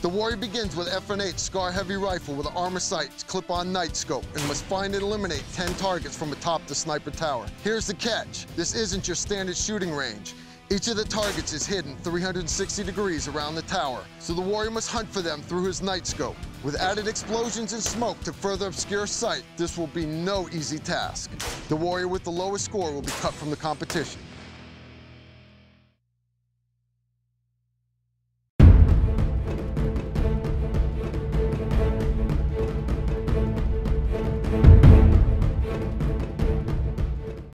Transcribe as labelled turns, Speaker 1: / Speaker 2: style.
Speaker 1: The warrior begins with FN8 SCAR heavy rifle with an Armasight, clip-on night scope, and must find and eliminate 10 targets from atop the sniper tower. Here's the catch. This isn't your standard shooting range. Each of the targets is hidden 360 degrees around the tower, so the warrior must hunt for them through his night scope. With added explosions and smoke to further obscure sight, this will be no easy task. The warrior with the lowest score will be cut from the competition.